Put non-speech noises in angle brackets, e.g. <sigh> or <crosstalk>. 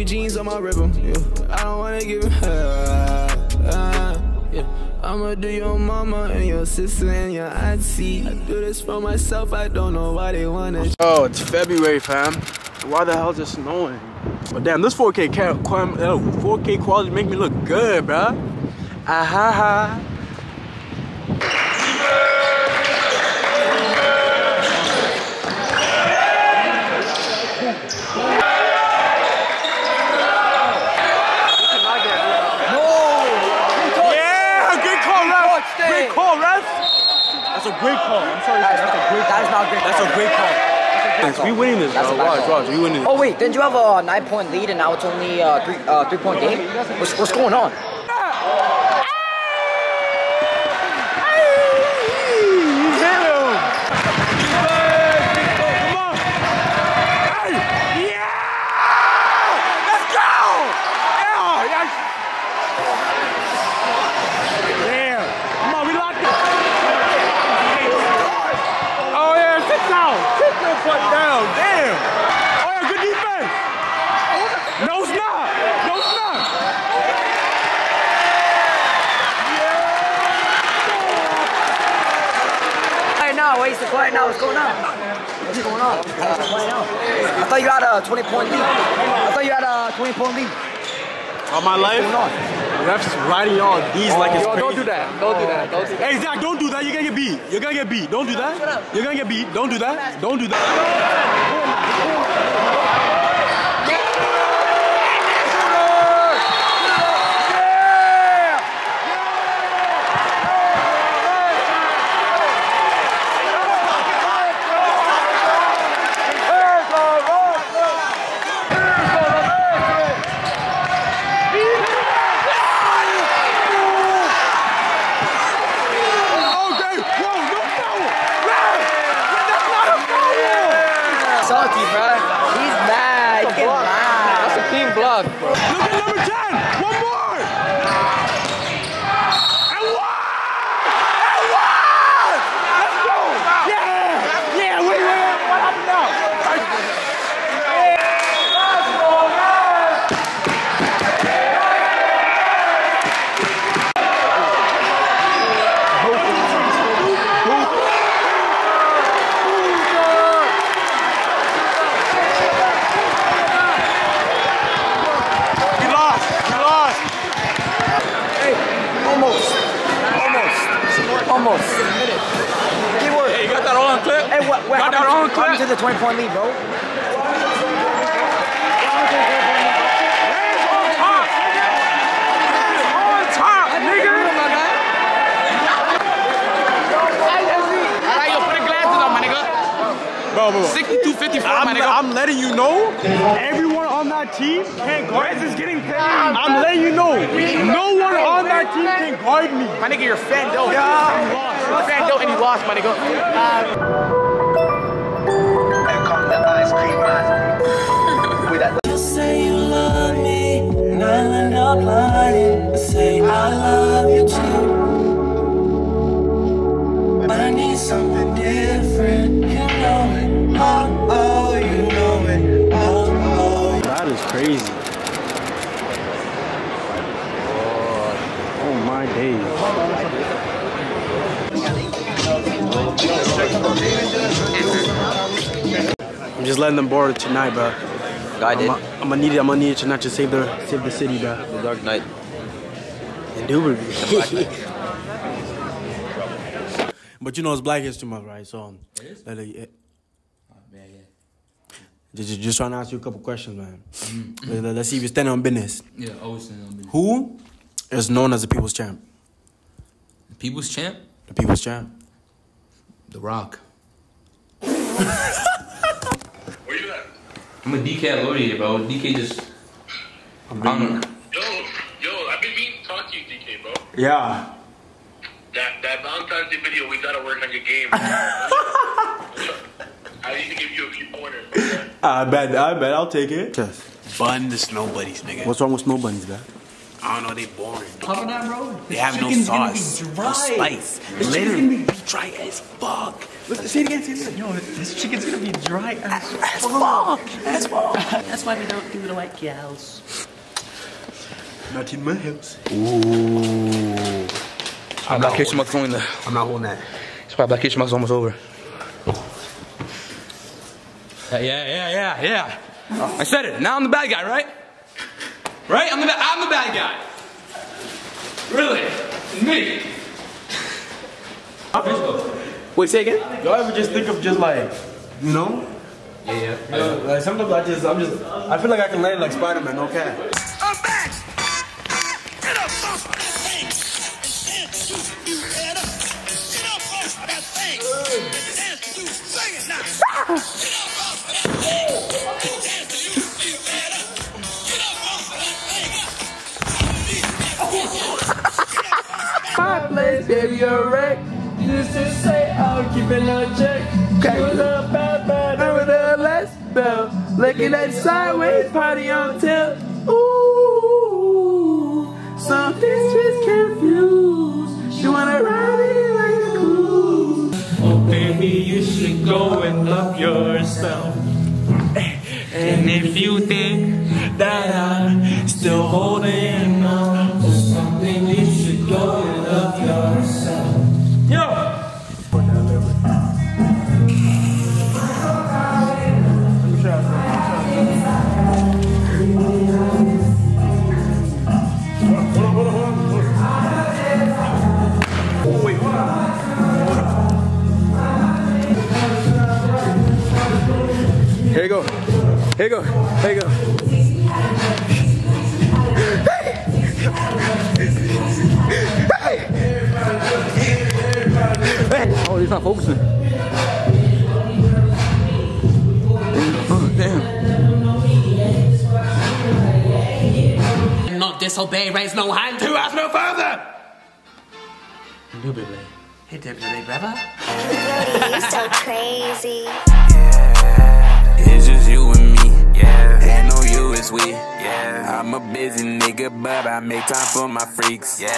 Louis jeans on my rhythm. Yeah. I don't wanna give him. Uh, yeah. I'ma do your mama and your sister and your auntie. I do this for myself. I don't know why they wanna. Oh, it's February, fam. Why the hell is it snowing? But damn, this 4K ca- quam- uh, 4K quality make me look good, bruh. Ah ha ha. Yeah, good call, ref. Great call, ref. That's a great call. I'm sorry, that's a great call. That is not a great That's a great call. We winning this, bro. Watch, watch. We winning this. Oh wait, didn't you have a nine point lead and now it's only a three uh, three point game? What's, what's going on? Oh yeah, sit down. Sit your foot down. Damn. Oh yeah, good defense. No snap. No snap. Quiet now, why is the quiet now? What's going on? What's going on? What's quiet now? I thought you had a 20 point lead. I thought you had a 20 point lead. On my life, What's refs riding y'all these like it's Yo, crazy. don't do that. Don't do that. Don't do that. Hey Zach, don't do that. You're gonna get beat. You're gonna get beat. Don't do that. You're gonna get beat. Don't do that. Don't do that. Okay. Whoa, no foul. Ref, that's not a foul. Salty, bro. He's mad. He's getting mad. That's a clean block, bro. Look at number 10. One more. And one. And one. Let's go. Yeah. Yeah. Wait, wait, wait. What happened now? He lost. He lost. Almost. Almost. Almost. Keyword. Hey, you got that all on clip? Hey, what, what Got that happened, on clip? to the 20 point lead, bro? Hands on top. Hands on top, nigga. Alright, yo, put the glasses on, my nigga. Bro, bro. 6254, my I'm, nigga. I'm letting you know, everyone on that team can't guard me. is getting paid. I'm letting you know, no one on that team can guard me. My nigga, you're Fando. Yeah. You lost. You're Fando and you lost, my nigga. You crazy. Oh my days. I'm just letting them board tonight, bro. I I'm, I'm gonna need it. I'm gonna need it tonight to save the save the city, bro. The Dark Knight. Indubitably. <laughs> but you know it's Black History Month, right? So, uh, yeah. Just, just trying to ask you a couple questions, man. Let- Let's see if you're standing on business. Yeah, always standing on business. Who is known as the People's Champ? The people's champ, The People's Champ. The Rock. <laughs> Where you at? I'm a DK loaded, bro. DK just. I'm bringing- on. Yo, yo, I've been meaning to talk to you, DK, bro. Yeah. That that Valentine's Day video, we gotta work on your game. <laughs> I need to give you a few pointers. <laughs> I bet. I bet. I'll take it. Bun the snow buddies, nigga. What's wrong with snow bunnies, man? I don't know, they boring. Cover that, bro. They have no chicken's gonna be sauce, no spice. This chicken's Literally, gonna be- be dry as fuck. Look, say it again, say it again. Yo, this chicken's gonna be dry as As fuck. As fuck. <laughs> That's why we don't do the white cows. Not in my house. Ooh. I'm Black History Month is only the. I'm not holding that. That's why Black History Month is almost over. Yeah, yeah, yeah, yeah, yeah. I said it. Now I'm the bad guy, right? Right? I'm the, ba- I'm the bad guy. Really? It's me. <laughs> Wait, say again? Y'all ever just think of just like, you know? Yeah, You know, like sometimes I just, I'm just, I feel like I can land like Spider-Man, no baby, you're wreck. Used to say I'll keep it on check. She was a bad, bad, nevertheless, bell. Looking at sideways, party on tip. Ooh, something's just confused. She wanna ride it like a cruise. Oh, baby, you should go and love yourself. <laughs> And if you think that I'm still holding Here you go. Here you go. Oh, he's not focusing. Oh, damn. Not disobey, raise no hand to us no further! Indubitably. Indubitably, brother. you so crazy. Yeah, It's just you and me. Yeah. We. Yeah. I'm a busy nigga, but I make time for my freaks. Yeah.